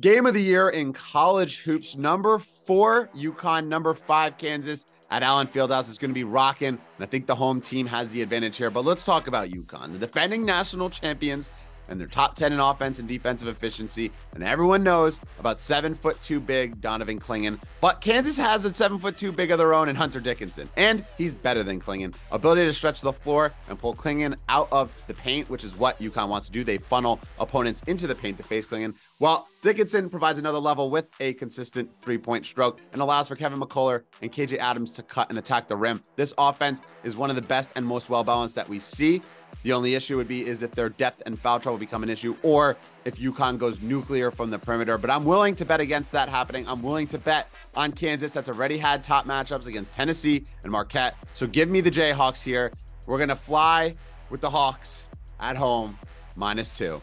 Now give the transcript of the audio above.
Game of the year in college hoops. Number four, UConn. Number five, Kansas at Allen Fieldhouse is going to be rocking. And I think the home team has the advantage here. But let's talk about UConn. The defending national champions and they're top 10 in offense and defensive efficiency. And everyone knows about seven foot two big Donovan Clingan. But Kansas has a seven foot two big of their own in Hunter Dickinson. And he's better than Clingan. Ability to stretch the floor and pull Clingan out of the paint, which is what UConn wants to do. They funnel opponents into the paint to face Clingan. While Dickinson provides another level with a consistent three point stroke and allows for Kevin McCullar and KJ Adams to cut and attack the rim. This offense is one of the best and most well balanced that we see. The only issue would be is if their depth and foul trouble become an issue, or if UConn goes nuclear from the perimeter. But I'm willing to bet against that happening. I'm willing to bet on Kansas that's already had top matchups against Tennessee and Marquette. So give me the Jayhawks here. We're gonna fly with the Hawks at home, minus two.